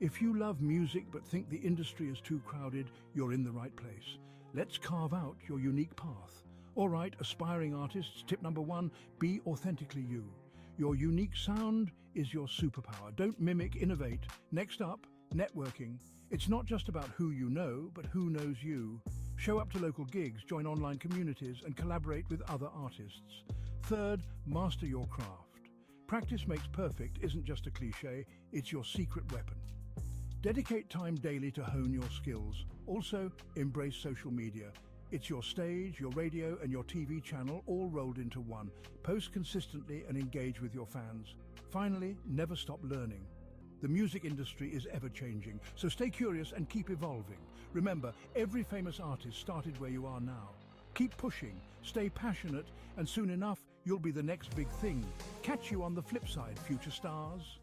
If you love music but think the industry is too crowded, you're in the right place. Let's carve out your unique path. All right, aspiring artists, tip number one, be authentically you. Your unique sound is your superpower. Don't mimic, innovate. Next up, networking. It's not just about who you know, but who knows you. Show up to local gigs, join online communities, and collaborate with other artists. Third, master your craft. Practice makes perfect isn't just a cliche, it's your secret weapon. Dedicate time daily to hone your skills. Also, embrace social media. It's your stage, your radio and your TV channel all rolled into one. Post consistently and engage with your fans. Finally, never stop learning. The music industry is ever-changing, so stay curious and keep evolving. Remember, every famous artist started where you are now. Keep pushing, stay passionate, and soon enough, you'll be the next big thing. Catch you on the flip side, future stars.